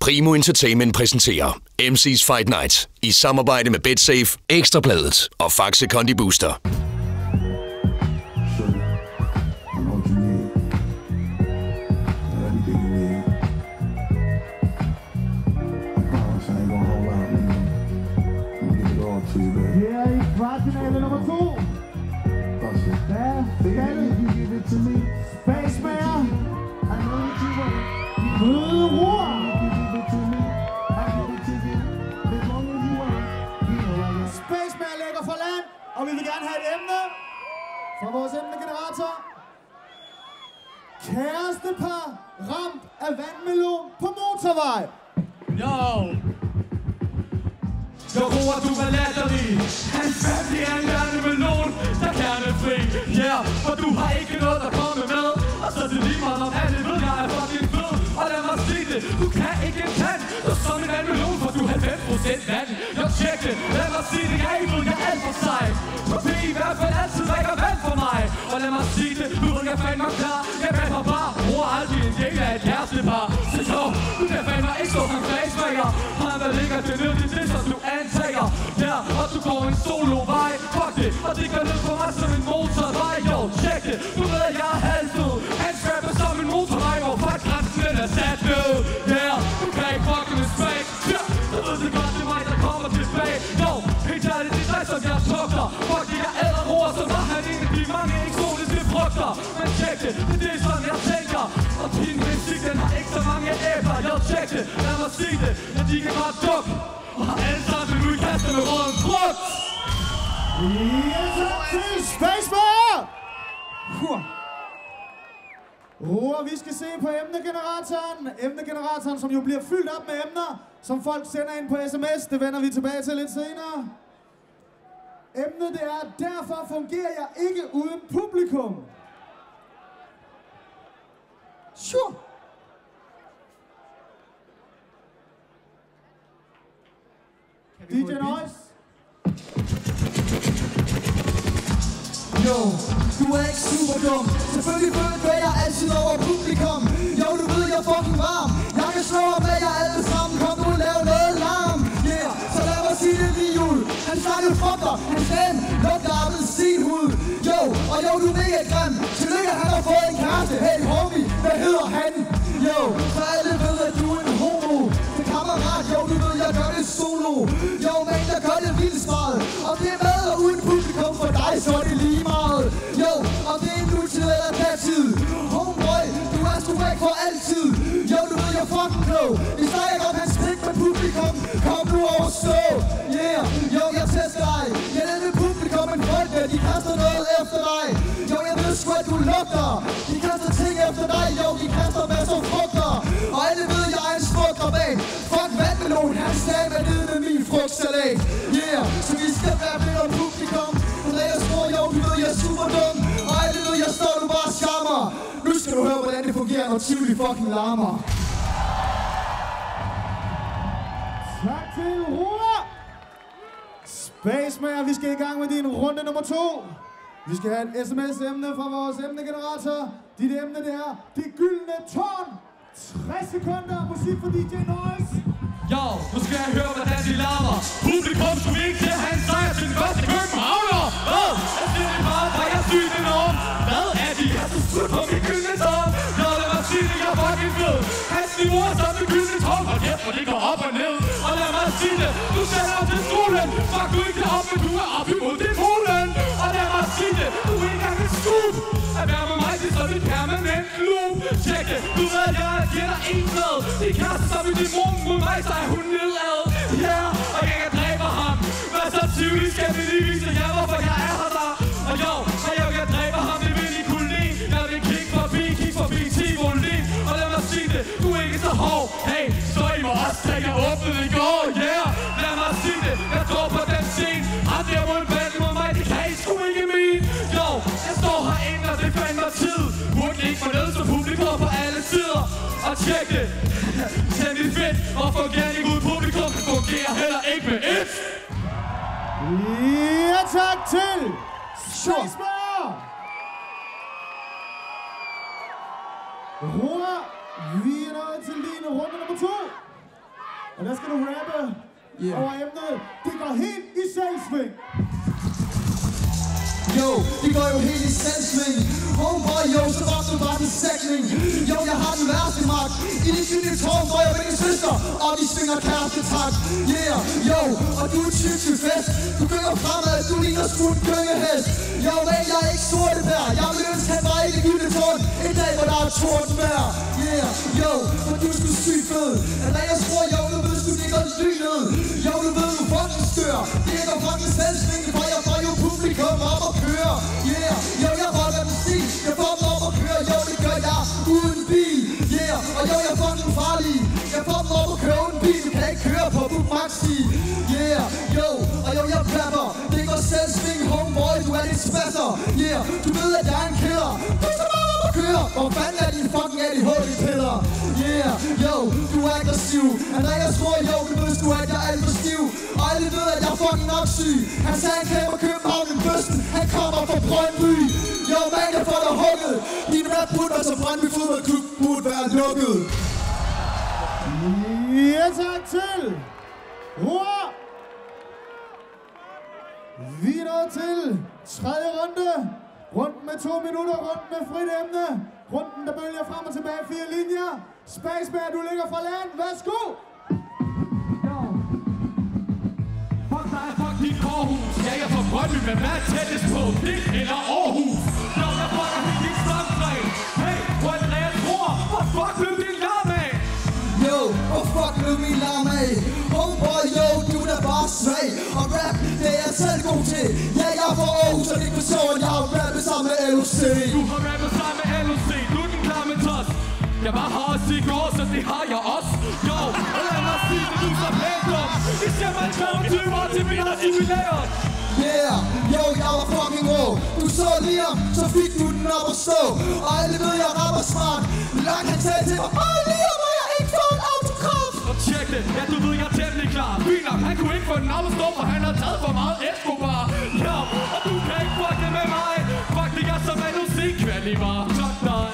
Primo Entertainment præsenterer MC's Fight Night i samarbejde med BetSafe, Ekstrabladet og Faxe Kondi Booster. Vi vil gerne have et emne fra vores emnegenerator. Kærestepar ramt af vandmelon på motorvej. Yo! Jeg roer, du er latterlig Han fattig er en lærne der kernefri Ja, yeah, for du har ikke sige det, du ved, jeg fandme klar. Jeg rapper bare, bruger aldrig en del af et kærestepar. Så jo, du kan fandme ikke så som fagsmager Han der ligger til ned, det er det, som du antager. Ja, og du går en solo vej Fuck det, og det går ned på mig som en motorvej. Jo, check det, du ved, jeg er halv frugter Men check det, det er det, som jeg tænker Og din musik, den har ikke så mange æbler Yo, check det, lad mig sige det Ja, de kan bare dukke Og har alle sammen nu i kaster med råden frugt tak til Spacemager! Huh. Vi skal se på emnegeneratoren. Emnegeneratoren, som jo bliver fyldt op med emner, som folk sender ind på sms. Det vender vi tilbage til lidt senere. Emnet det er, derfor fungerer jeg ikke uden publikum. Sure. DJ Noise. Jo, du er ikke super dum Selvfølgelig føler jeg altid over og jo, du er mega grim Tillykke, han har fået en kæreste Hey homie, hvad hedder han? Jo, så alle ved, at du er en homo. Til kammerat, jo, du ved, jeg gør det solo. Jo, men jeg gør det vildt smart. Og det er med og uden publikum for dig, så er det lige meget. Jo, om det er nutid eller datid. Homeboy, du er sgu væk for altid. Jo, du ved, jeg er fucking klog. Vi snakker om hans pik med publikum. Kom nu og stå at De kaster ting efter dig, jo, de kaster masser af frugter. Og alle ved, jeg er en smuk rabat Fuck vandmelon, han sagde hvad ned med min frugtsalat? Yeah, så vi skal være med om publikum Andreas tror, jo, du ved, jeg er super dum. Og alle ved, jeg står, du bare skammer. Nu skal du høre, hvordan det fungerer, når Tivoli fucking larmer. Tak til Roar. Spacemager, vi skal i gang med din runde nummer to. Vi skal have et sms-emne fra vores emnegenerator. Dit emne det er Det Gyldne Tårn. 60 sekunder musik for DJ Noise. Jo, nu skal jeg høre, hvordan de larmer Publikum som ikke til han sejr til den første københavner Hvad? Jeg siger det bare, for jeg er sygt Hvad er de? Jeg er så slut på mit gyldne tårn Når det var sige jeg fucking fed Han niveau er som en gyldne tårn Og kæft, for det går op og ned. Og lad mig sige det, du sætter op til skolen. Fuck, du ikke op, men du er op imod det polen Og lad mig sige det, du er ikke engang en skub. At være med mig, det er sådan et permanent loop. Tjek det, du ved, jeg giver dig en med. Det kaster som din mor. Mod mig, så er hun nede tjek det, Tænd det fedt, og fungerer ikke ud publikum fungerer heller ikke med et Ja, tak til Spacemager. Roar, vi er nået til din runde nummer to. Og der skal du rappe Yeah. over emnet. Det går helt i selvsving. Yo, det går jo helt i selvsving Homeboy, yo, så var du bare en sækning Jo, jeg har den værste magt I de synlige tårn, hvor jeg min søster Og vi svinger kæreste kærestetak Yeah, yo, og du er tyk til fest. Du gynger fremad, du ligner skudt en gyngehest Jo, men jeg er ikke sorte bær Jeg vil ønske, at var i det gyldne tårn. En dag, hvor der er tordenvejr Yeah, yo, for du er sgu sygt fed. Men da jeg tror, yo, du ved, du ligger lynet Jo, du ved, du fucking stør. Det er godt fucking selvsving For jeg får jo publikum op og Maxi. Yeah, yo, og jo, jeg plapper Det går selvsving, homeboy, du er lidt spasser. Yeah, du ved, at jeg er en killer. Du så meget op og køre Hvor fanden er din fucking ADHD-piller Yeah, yo, du er aggressiv. Andreas tror, jo, du ved sgu, at jeg er alt for stiv. Og alle ved, at jeg er fucking nok syg. Han sagde, han kæmper København i bøsten Han kommer fra Brøndby. Yo, man, jeg får dig hugget. Din rap burde være som Brøndby fodboldklub Burde være lukket. Ja, tak til Hurra! Videre til tredje runde. Runden med to minutter, runden med frit emne. Runden, der bølger frem og tilbage fire linjer. Spaceman, du ligger fra land. Værsgo! Fuck dig, fuck dit Aarhus. Ja, jeg får Brøndby, men hvad er tættest på? Dit eller Aarhus? Til Ja, jeg er fra Aarhus, og det er for sjovt Jeg har rappet sammen med LOC Du har rappet sammen med LOC Du er den klar med tos Jeg var her også i går, så det har jeg også. Jo, og lad mig sige det, du er pænt om I ser mig 25 år til min jubilæum Yeah, yo, jeg var fucking rå Du så lige om, så fik du den op at stå. Og alle ved, jeg rapper smart. Lang han sagde til mig Åh, lige Det, ja du ved jeg er temmelig klar. Fint nok, han kunne ikke få den. Op at stå For han har taget for meget Escobar. Ja, og du kan ikke fuck det med mig. Fuck det, jeg som er musikkvalivar Fuck dig.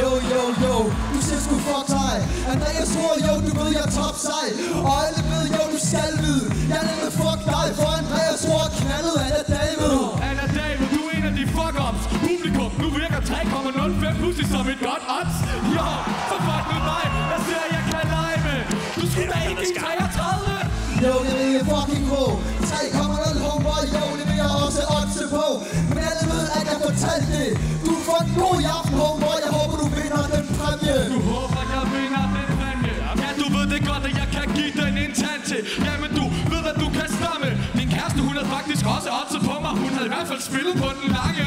Yo, yo, yo, du siger sgu fuck dig. Andreas tror, yo, du ved, jeg er top sej. Og alle ved, yo, du skal vide. Jeg er nemlig fuck dig, for Andreas tror, knaldet Anna David. Anna David, du er en af de fuck-ups. Publikum, nu virker 3,05 pludselig som et godt odds at fortalte det Du er fucking god aften, homeboy Jeg håber, du vinder den præmie. Du håber, jeg vinder den præmie. Ja, du ved det godt, at jeg kan give den en tand til Jamen, du ved, at du kan stamme. Din kæreste, hun havde faktisk også oddset på mig. Hun havde i hvert fald spillet på den lange.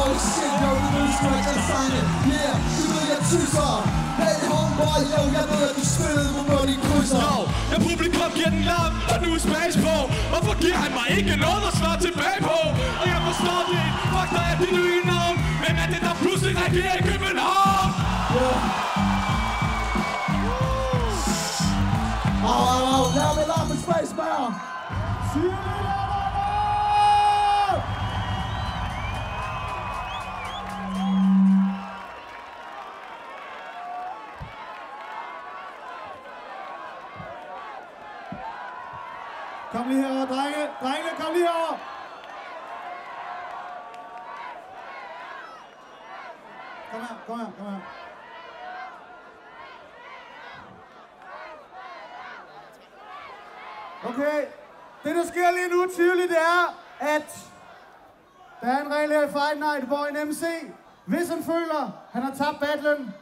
Oh shit, yo, du ved sgu ikke, jeg sange Yeah, du ved, jeg tyser Hey homeboy, yo, jeg? Ved, at du spillede på når de krydser Jo, jeg publikum giver den larm, og nu er smags på. Hvorfor giver han mig ikke noget at svare tilbage på? Og jeg forstår det. Fuck dig er dit nye navn. Men er det der pludselig reagerer i Kom lige herover, drenge. Drengene, kom lige herover. Kom her, kom her, kom her. Okay, det der sker lige nu tydeligt, det er, at der er en regel her i Fight Night, hvor en MC, hvis han føler, han har tabt battlen,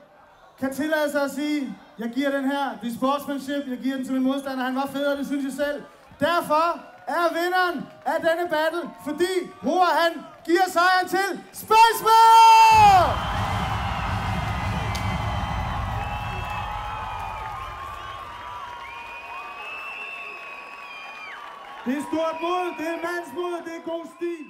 kan tillade sig at sige, jeg giver den her, det er sportsmanship, jeg giver den til min modstander, han var federe, det synes jeg selv. Derfor er vinderen af denne battle, fordi Roar han giver sejren til Spaceman! Det er stort mod, det er mandsmod, det er god stil.